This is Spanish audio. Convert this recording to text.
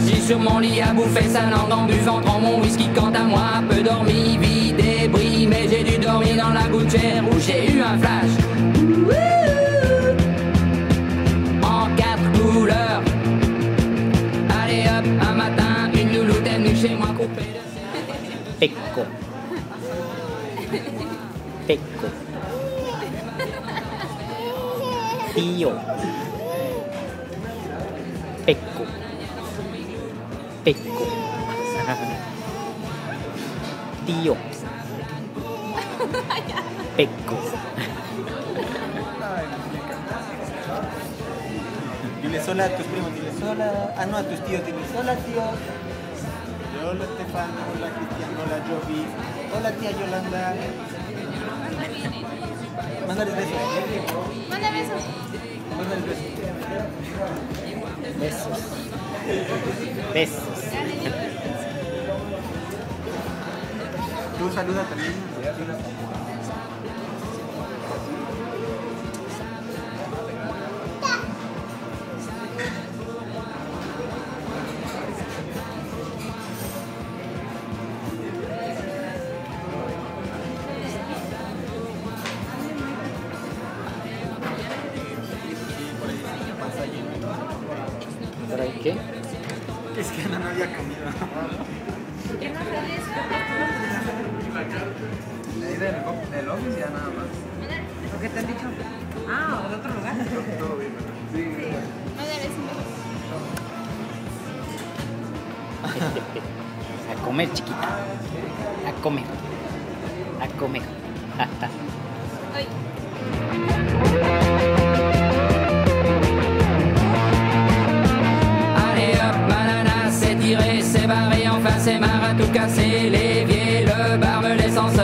sur mon lit à bouffer sa langue en buvant dans mon whisky. Quant à moi, peu dormi, vie débris, mais j'ai dû dormir dans la gouttière où j'ai eu un flash. En quatre couleurs. Allez hop, un matin, une louloute est venue chez moi coupée de Pecco. Pecco. Pecco. Tío. Pecco. Dile sola a tus primos, dile sola. Ah, no, a tus tíos, dile sola, tío. Hola, Estefano. Hola, Cristian. Hola, Jovi. Hola, tía Yolanda. Mándale besos. Manda besos. Mándale besos. Besos. Besos. Tú saluda también. ¿Por ahí qué? Es que no, no había comido. ¿Qué más redes? Ahí del, del office ya nada más. ¿Por qué te han dicho? Ah, de otro lugar. Todo bien. Sí. Beso. A comer, chiquita. A comer. A comer. Ay. C'est barré, enfin c'est à tout casser, l'évier, le barbe, l'essence,